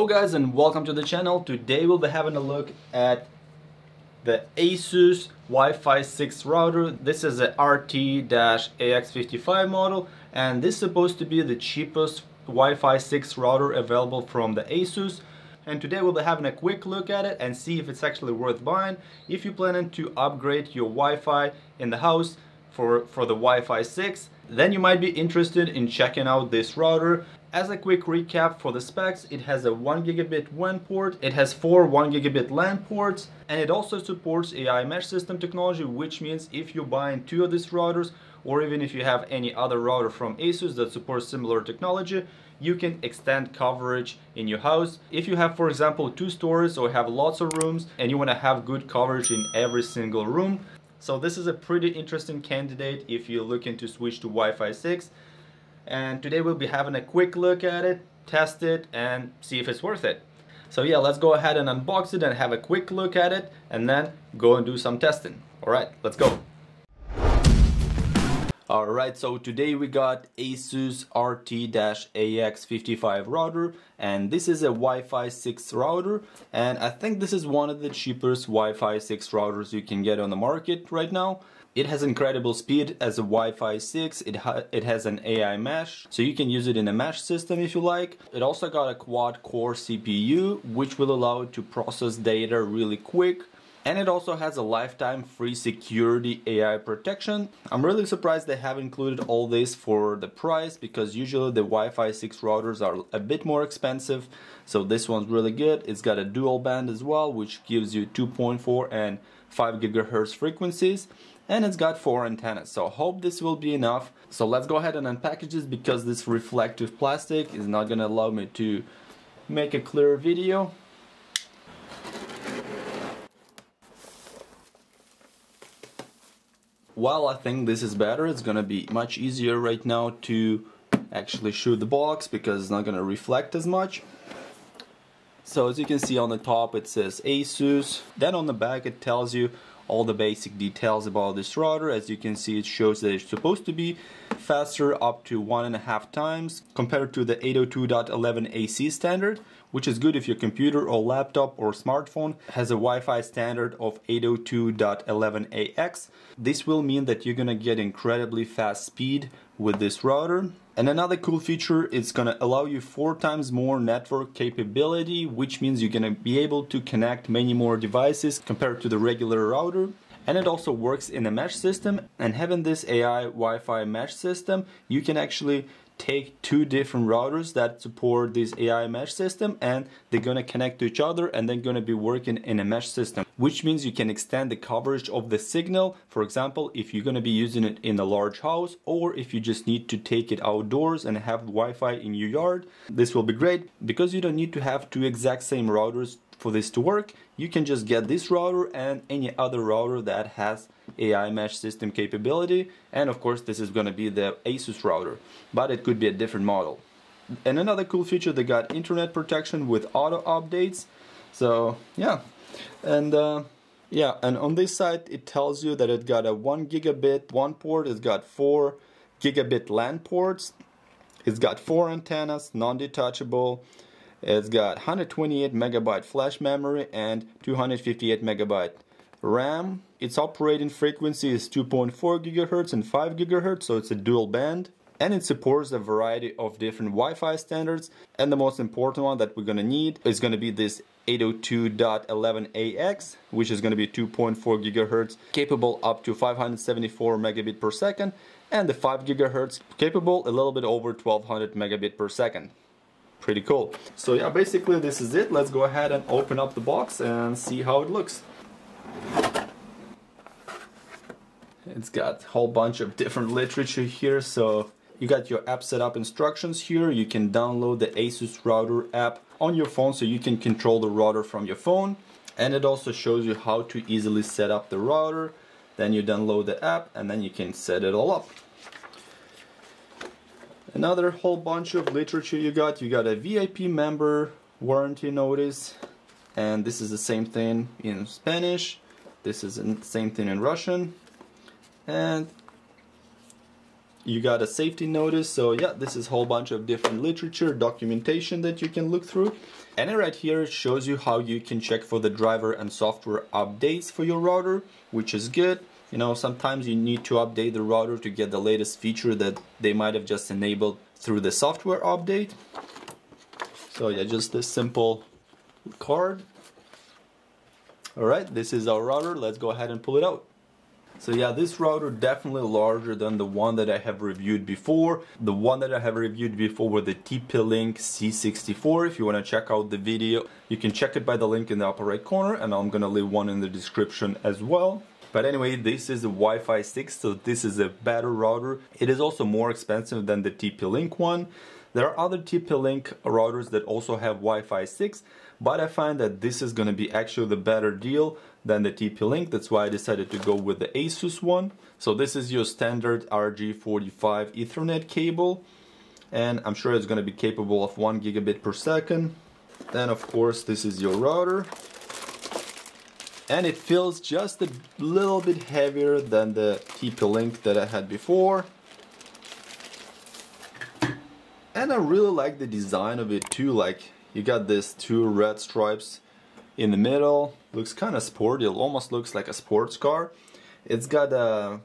Hello guys and welcome to the channel. Today we'll be having a look at the Asus Wi-Fi 6 router. This is the RT-AX55 model and this is supposed to be the cheapest Wi-Fi 6 router available from the Asus. And today we'll be having a quick look at it and see if it's actually worth buying. If you're planning to upgrade your Wi-Fi in the house for, for the Wi-Fi 6, then you might be interested in checking out this router. As a quick recap for the specs, it has a 1 gigabit WAN port, it has four 1 gigabit LAN ports, and it also supports AI mesh system technology, which means if you're buying two of these routers, or even if you have any other router from Asus that supports similar technology, you can extend coverage in your house. If you have, for example, two stories or have lots of rooms and you want to have good coverage in every single room, so this is a pretty interesting candidate if you're looking to switch to Wi-Fi 6 and today we'll be having a quick look at it, test it, and see if it's worth it. So yeah, let's go ahead and unbox it and have a quick look at it, and then go and do some testing. Alright, let's go. Alright, so today we got Asus RT-AX55 router and this is a Wi-Fi 6 router and I think this is one of the cheapest Wi-Fi 6 routers you can get on the market right now. It has incredible speed as a Wi-Fi 6, it, ha it has an AI mesh, so you can use it in a mesh system if you like. It also got a quad-core CPU, which will allow it to process data really quick. And it also has a lifetime free security AI protection. I'm really surprised they have included all this for the price because usually the Wi-Fi 6 routers are a bit more expensive. So this one's really good. It's got a dual band as well, which gives you 2.4 and 5 gigahertz frequencies and it's got four antennas so hope this will be enough. So let's go ahead and unpackage this because this reflective plastic is not gonna allow me to make a clear video. While I think this is better it's gonna be much easier right now to actually shoot the box because it's not gonna reflect as much so as you can see on the top it says Asus then on the back it tells you all the basic details about this router. As you can see, it shows that it's supposed to be faster up to one and a half times compared to the 802.11ac standard, which is good if your computer or laptop or smartphone has a Wi-Fi standard of 802.11ax. This will mean that you're gonna get incredibly fast speed with this router. And another cool feature, it's gonna allow you four times more network capability, which means you're gonna be able to connect many more devices compared to the regular router. And it also works in a mesh system. And having this AI Wi-Fi mesh system you can actually take two different routers that support this AI mesh system and they're gonna connect to each other and they're gonna be working in a mesh system which means you can extend the coverage of the signal. For example if you're gonna be using it in a large house or if you just need to take it outdoors and have Wi-Fi in your yard this will be great because you don't need to have two exact same routers for this to work, you can just get this router and any other router that has AI mesh system capability. And of course, this is going to be the Asus router, but it could be a different model. And another cool feature, they got internet protection with auto updates. So yeah, and uh, yeah, and on this side, it tells you that it got a one gigabit WAN port. It's got four gigabit LAN ports. It's got four antennas, non-detachable. It's got 128 megabyte flash memory and 258 megabyte RAM. Its operating frequency is 2.4 gigahertz and 5 gigahertz, so it's a dual band. And it supports a variety of different Wi-Fi standards. And the most important one that we're gonna need is gonna be this 802.11ax, which is gonna be 2.4 gigahertz, capable up to 574 megabit per second, and the 5 gigahertz capable a little bit over 1200 megabit per second pretty cool. So yeah, basically this is it. Let's go ahead and open up the box and see how it looks. It's got a whole bunch of different literature here, so you got your app setup instructions here. You can download the Asus router app on your phone so you can control the router from your phone. And it also shows you how to easily set up the router. Then you download the app and then you can set it all up. Another whole bunch of literature you got. You got a VIP member warranty notice and this is the same thing in Spanish. This is the same thing in Russian and you got a safety notice so yeah this is a whole bunch of different literature documentation that you can look through and right here it shows you how you can check for the driver and software updates for your router which is good you know sometimes you need to update the router to get the latest feature that they might have just enabled through the software update so yeah just this simple card alright this is our router let's go ahead and pull it out so yeah, this router definitely larger than the one that I have reviewed before. The one that I have reviewed before was the TP-Link C64. If you want to check out the video, you can check it by the link in the upper right corner and I'm gonna leave one in the description as well. But anyway, this is a Wi-Fi 6, so this is a better router. It is also more expensive than the TP-Link one. There are other TP-Link routers that also have Wi-Fi 6, but I find that this is going to be actually the better deal than the TP-Link. That's why I decided to go with the Asus one. So this is your standard RJ45 Ethernet cable and I'm sure it's going to be capable of 1 gigabit per second. Then of course this is your router and it feels just a little bit heavier than the TP-Link that I had before. And I really like the design of it too, like you got this two red stripes in the middle. Looks kind of sporty it almost looks like a sports car. It's got a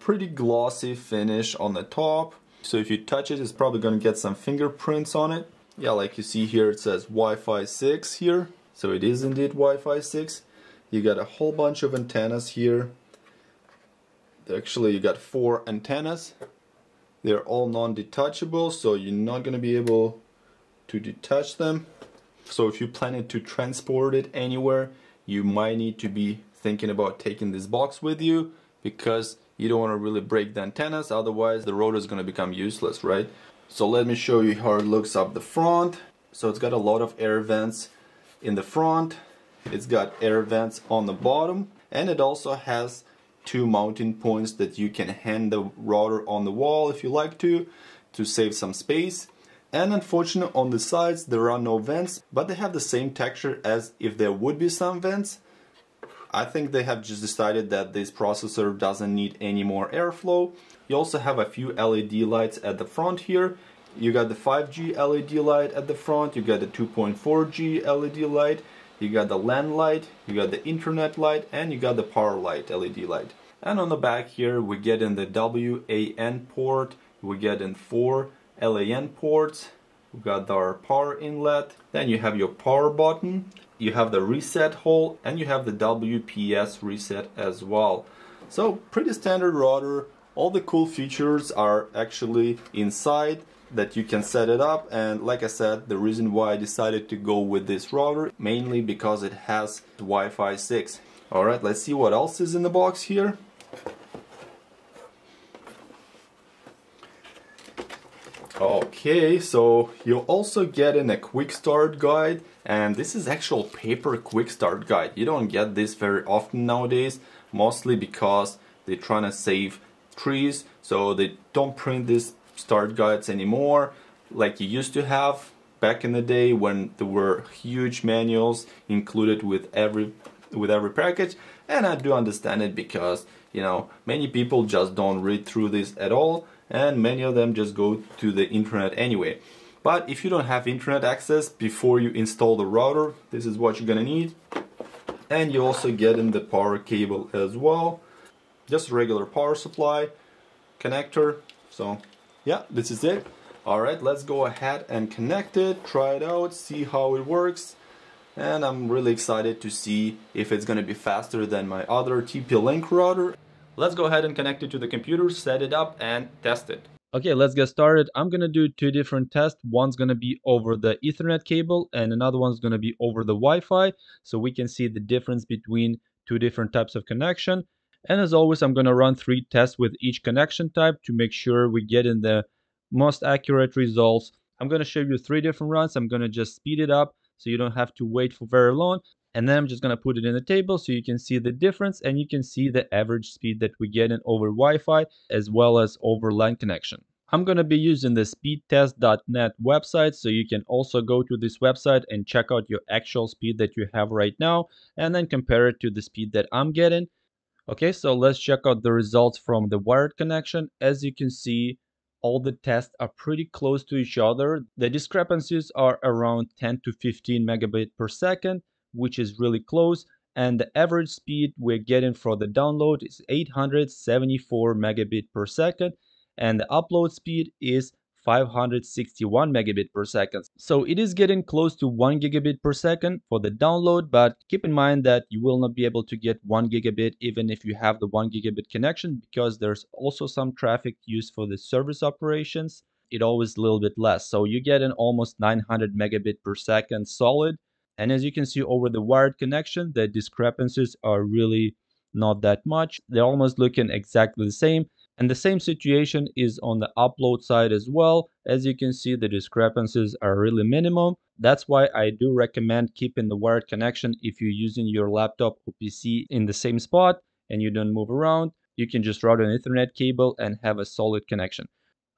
pretty glossy finish on the top. So if you touch it it's probably gonna get some fingerprints on it. Yeah like you see here it says Wi-Fi 6 here. So it is indeed Wi-Fi 6 you got a whole bunch of antennas here actually you got four antennas they're all non-detachable so you're not gonna be able to detach them so if you plan to transport it anywhere, you might need to be thinking about taking this box with you because you don't want to really break the antennas, otherwise the router is going to become useless, right? So let me show you how it looks up the front. So it's got a lot of air vents in the front, it's got air vents on the bottom, and it also has two mounting points that you can hang the router on the wall if you like to, to save some space. And unfortunately on the sides there are no vents, but they have the same texture as if there would be some vents. I think they have just decided that this processor doesn't need any more airflow. You also have a few LED lights at the front here. You got the 5G LED light at the front, you got the 2.4G LED light, you got the LAN light, you got the internet light, and you got the power light LED light. And on the back here we get in the WAN port, we get in four LAN ports, we got our power inlet, then you have your power button, you have the reset hole, and you have the WPS reset as well. So pretty standard router, all the cool features are actually inside that you can set it up. And like I said the reason why I decided to go with this router mainly because it has Wi-Fi 6 alright let's see what else is in the box here. Okay, so you'll also get in a quick start guide. And this is actual paper quick start guide. You don't get this very often nowadays, mostly because they're trying to save trees, so they don't print these start guides anymore like you used to have back in the day when there were huge manuals included with every with every package and I do understand it because you know many people just don't read through this at all and many of them just go to the internet anyway. But if you don't have internet access before you install the router, this is what you're gonna need. And you also get in the power cable as well. Just regular power supply, connector. So yeah, this is it. Alright, let's go ahead and connect it, try it out, see how it works. And I'm really excited to see if it's gonna be faster than my other TP-Link router. Let's go ahead and connect it to the computer, set it up and test it. Okay, let's get started. I'm gonna do two different tests. One's gonna be over the ethernet cable and another one's gonna be over the Wi-Fi so we can see the difference between two different types of connection. And as always, I'm gonna run three tests with each connection type to make sure we get in the most accurate results. I'm gonna show you three different runs. I'm gonna just speed it up so you don't have to wait for very long and then I'm just going to put it in the table so you can see the difference and you can see the average speed that we get in over Wi-Fi as well as over LAN connection. I'm going to be using the speedtest.net website so you can also go to this website and check out your actual speed that you have right now and then compare it to the speed that I'm getting. Okay, so let's check out the results from the wired connection. As you can see, all the tests are pretty close to each other. The discrepancies are around 10 to 15 megabit per second, which is really close. And the average speed we're getting for the download is 874 megabit per second. And the upload speed is 561 megabit per second. So it is getting close to 1 gigabit per second for the download, but keep in mind that you will not be able to get 1 gigabit even if you have the 1 gigabit connection because there's also some traffic used for the service operations. It always a little bit less. So you get an almost 900 megabit per second solid. And as you can see over the wired connection, the discrepancies are really not that much. They're almost looking exactly the same. And the same situation is on the upload side as well. As you can see, the discrepancies are really minimum. That's why I do recommend keeping the wired connection if you're using your laptop or PC in the same spot and you don't move around. You can just route an ethernet cable and have a solid connection.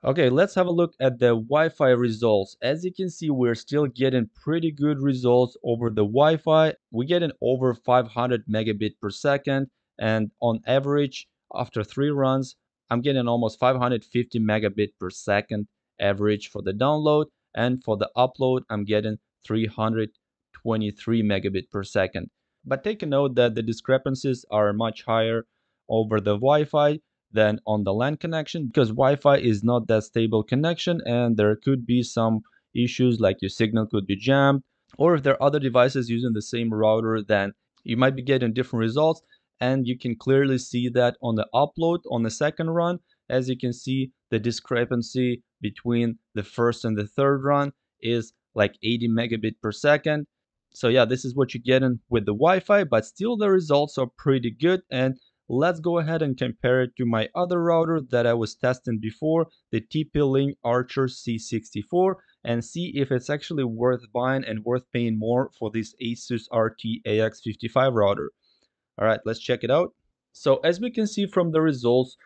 Okay, let's have a look at the Wi-Fi results. As you can see, we're still getting pretty good results over the Wi-Fi. We're getting over 500 megabit per second and on average, after three runs, I'm getting almost 550 megabit per second average for the download and for the upload I'm getting 323 megabit per second. But take a note that the discrepancies are much higher over the Wi-Fi than on the LAN connection because Wi-Fi is not that stable connection and there could be some issues like your signal could be jammed or if there are other devices using the same router then you might be getting different results and you can clearly see that on the upload on the second run. As you can see the discrepancy between the first and the third run is like 80 megabit per second. So yeah this is what you're getting with the Wi-Fi but still the results are pretty good. And let's go ahead and compare it to my other router that I was testing before the TP-Link Archer C64 and see if it's actually worth buying and worth paying more for this Asus RT AX55 router all right, let's check it out. So as we can see from the results,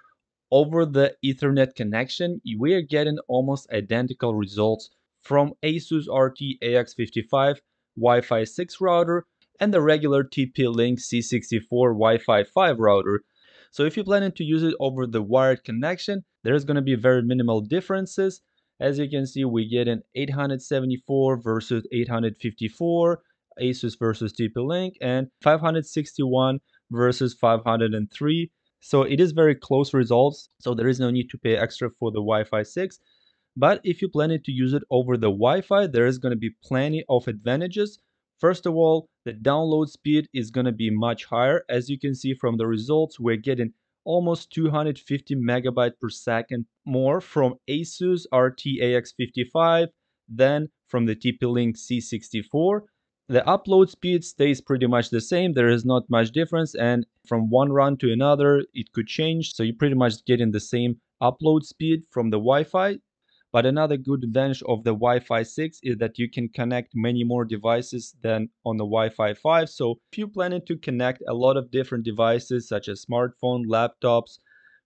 over the Ethernet connection, we are getting almost identical results from Asus RT AX55 Wi-Fi 6 router and the regular TP-Link C64 Wi-Fi 5 router. So if you're planning to use it over the wired connection, there's going to be very minimal differences. As you can see, we get an 874 versus 854 Asus versus TP-Link and 561 versus 503. So it is very close results. So there is no need to pay extra for the Wi-Fi 6. But if you plan it to use it over the Wi-Fi, there is going to be plenty of advantages. First of all, the download speed is going to be much higher. As you can see from the results, we're getting almost 250 megabyte per second more from Asus RTAX55 than from the TP-Link C64 the upload speed stays pretty much the same. There is not much difference. And from one run to another, it could change. So you're pretty much getting the same upload speed from the Wi-Fi. But another good advantage of the Wi-Fi 6 is that you can connect many more devices than on the Wi-Fi 5. So if you're planning to connect a lot of different devices such as smartphone, laptops,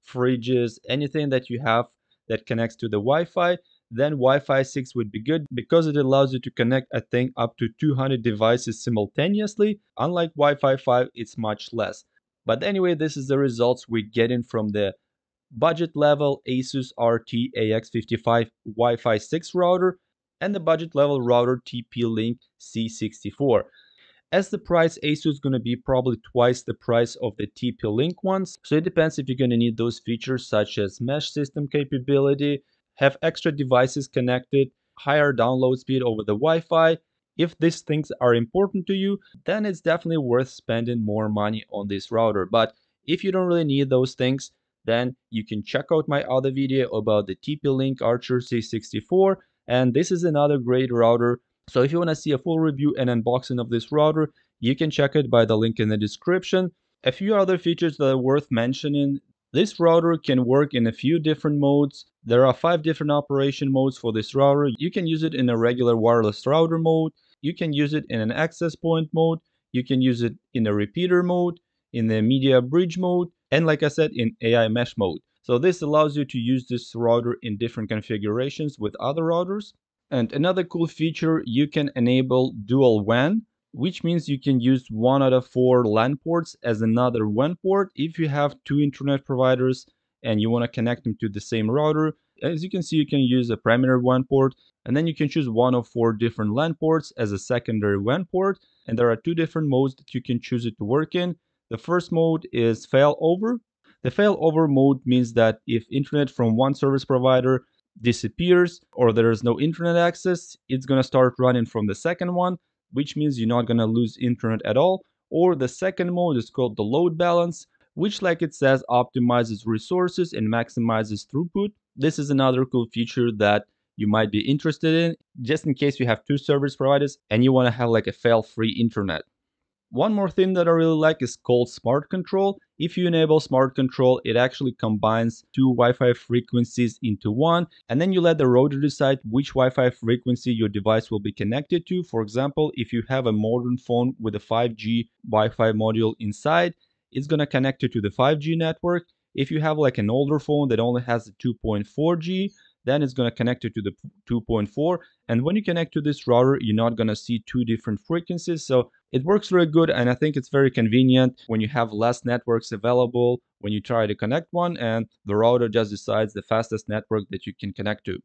fridges, anything that you have that connects to the Wi-Fi, then Wi-Fi 6 would be good because it allows you to connect I think up to 200 devices simultaneously. Unlike Wi-Fi 5, it's much less. But anyway, this is the results we're getting from the budget level Asus RT AX55 Wi-Fi 6 router and the budget level router TP-Link C64. As the price Asus is going to be probably twice the price of the TP-Link ones, so it depends if you're going to need those features such as mesh system capability, have extra devices connected, higher download speed over the Wi-Fi. If these things are important to you, then it's definitely worth spending more money on this router. But if you don't really need those things, then you can check out my other video about the TP-Link Archer C64 and this is another great router. So if you want to see a full review and unboxing of this router, you can check it by the link in the description. A few other features that are worth mentioning this router can work in a few different modes. There are five different operation modes for this router. You can use it in a regular wireless router mode. You can use it in an access point mode. You can use it in a repeater mode, in the media bridge mode, and like I said, in AI mesh mode. So this allows you to use this router in different configurations with other routers. And another cool feature, you can enable dual WAN which means you can use one out of four LAN ports as another WAN port if you have two internet providers and you want to connect them to the same router. As you can see, you can use a primary WAN port and then you can choose one of four different LAN ports as a secondary WAN port. And there are two different modes that you can choose it to work in. The first mode is failover. The failover mode means that if internet from one service provider disappears or there is no internet access, it's going to start running from the second one which means you're not to lose internet at all. Or the second mode is called the load balance, which like it says optimizes resources and maximizes throughput. This is another cool feature that you might be interested in just in case you have two service providers and you want to have like a fail-free internet. One more thing that I really like is called Smart Control. If you enable Smart Control, it actually combines two Wi-Fi frequencies into one, and then you let the router decide which Wi-Fi frequency your device will be connected to. For example, if you have a modern phone with a 5G Wi-Fi module inside, it's gonna connect it to the 5G network. If you have like an older phone that only has a 2.4G, then it's going to connect it to the 2.4 and when you connect to this router you're not going to see two different frequencies so it works really good and i think it's very convenient when you have less networks available when you try to connect one and the router just decides the fastest network that you can connect to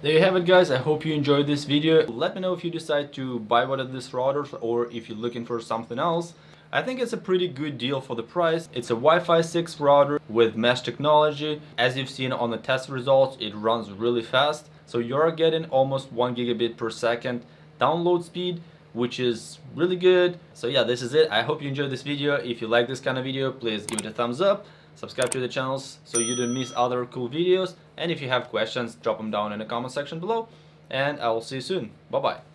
there you have it guys, I hope you enjoyed this video. Let me know if you decide to buy one of these routers or if you're looking for something else. I think it's a pretty good deal for the price. It's a Wi-Fi 6 router with mesh technology. As you've seen on the test results, it runs really fast. So you're getting almost 1 gigabit per second download speed, which is really good. So yeah, this is it. I hope you enjoyed this video. If you like this kind of video, please give it a thumbs up. Subscribe to the channels so you don't miss other cool videos. And if you have questions, drop them down in the comment section below. And I will see you soon. Bye-bye.